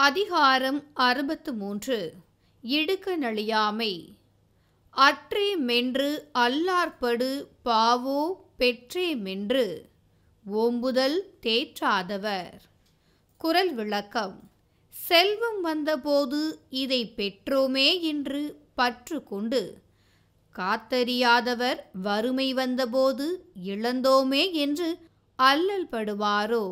அதிகாரம் அறுபத்து மூன்று. இடுக்க நழியாமை. அற்றே மென்று அல்லார்படு பாவோ பெற்றே மென்று. ஓம்புதல் தேற்றாதவர். குரல் விளக்கம். செல்வம் வந்தபோது இதை பெற்றோமே என்று பற்று கொண்டு காத்தறியாதவர் வறுமை வந்தபோது இழந்தோமே என்று அல்லல் படுவாரோ